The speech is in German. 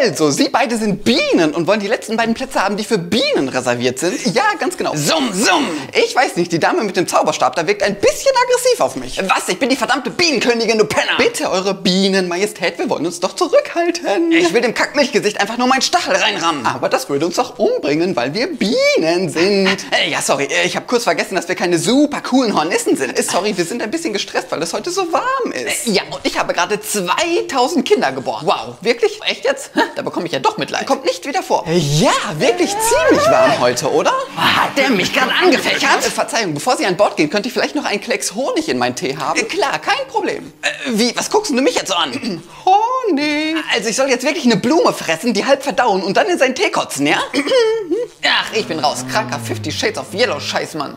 Also, Sie beide sind Bienen und wollen die letzten beiden Plätze haben, die für Bienen reserviert sind? Ja, ganz genau. Summ, summ! Ich weiß nicht, die Dame mit dem Zauberstab, da wirkt ein bisschen aggressiv auf mich. Was? Ich bin die verdammte Bienenkönigin, du Penner! Bitte, eure Bienen, Majestät, wir wollen uns doch zurückhalten. Ich will dem Kackmilchgesicht einfach nur meinen Stachel reinrammen. Aber das würde uns doch umbringen, weil wir Bienen sind. Äh, Ja, sorry, äh, ich habe kurz vergessen, dass wir keine super coolen Hornissen sind. Äh, Sorry, wir sind ein bisschen gestresst, weil es heute so warm ist. Ja, und ich habe gerade 2000 Kinder geboren. Wow, wirklich? Echt jetzt? Da bekomme ich ja doch Mitleid. Kommt nicht wieder vor. Ja, wirklich ziemlich warm heute, oder? Hat der mich gerade Äh, angefächert? Verzeihung, bevor Sie an Bord gehen, könnte ich vielleicht noch einen Klecks Honig in meinen Tee haben? Äh, Klar, kein Problem. Äh, Wie, was guckst du mich jetzt so an? Honig. Also ich soll jetzt wirklich eine Blume fressen, die halb verdauen und dann in seinen Tee kotzen, ja? Ach, ich bin raus. Kranker Fifty Shades of Yellow Scheiß, Mann.